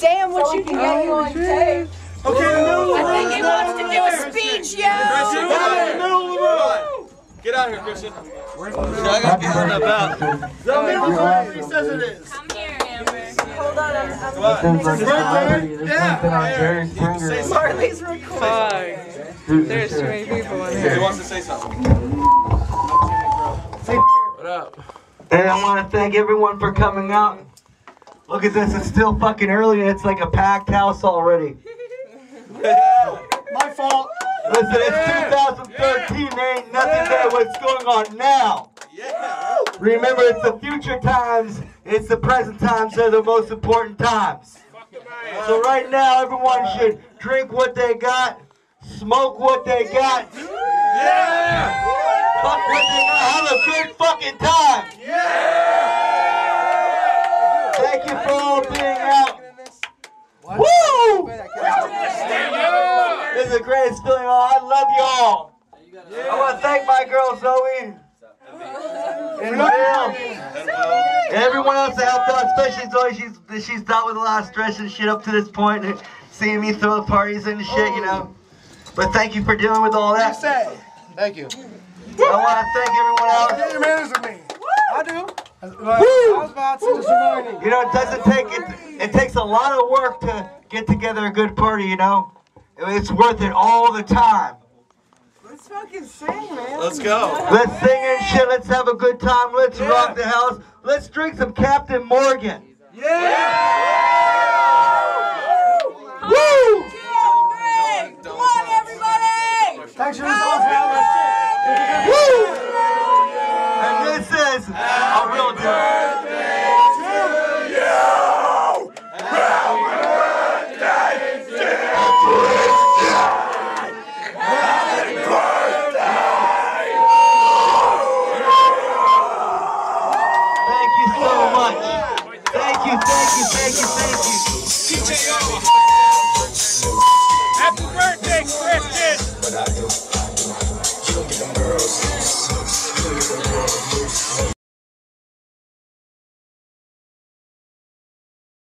Damn, what you can get you on tape. Okay, the middle of the I think he wants to do a there. speech, Get out yo. of the middle of the road. Get out here, Christian. I got people in the back. The middle of the road he says it is. Come here, Amber. Hold on, I'm, Come on. This is like a celebrity. This on Jerry Springer. Marley's recording. Fuck. There's this too shit. many people in He wants to say something. What up? Hey, I want to thank everyone for coming out. Look at this, it's still fucking early and it's like a packed house already. My fault. Listen, it's 2013, there ain't nothing there. What's going on now? Yeah. Remember, it's the future times, it's the present times that are the most important times. So right now, everyone should drink what they got, smoke what they got, Yeah. fuck what they got, have a good fucking time. Thank you for out. Woo! This is the greatest feeling. Oh, I love y'all. I want to thank my girl Zoe and Bill. Everyone else that helped out, especially Zoe. She's she's dealt with a lot of stress and shit up to this point, point. seeing me throw parties and shit, you know. But thank you for dealing with all that. Say. Thank you. I want to thank everyone else. Get your manners with me. I do. I was about to just remind you. You know, it doesn't take it. It takes a lot of work to get together a good party. You know, it's worth it all the time. Let's fucking sing, man. Let's go. Let's sing and shit. Let's have a good time. Let's rock the house. Let's drink some Captain Morgan. Woo! Come on, everybody. Thanks for the coffee. Woo! And this is Happy birthday, Christian!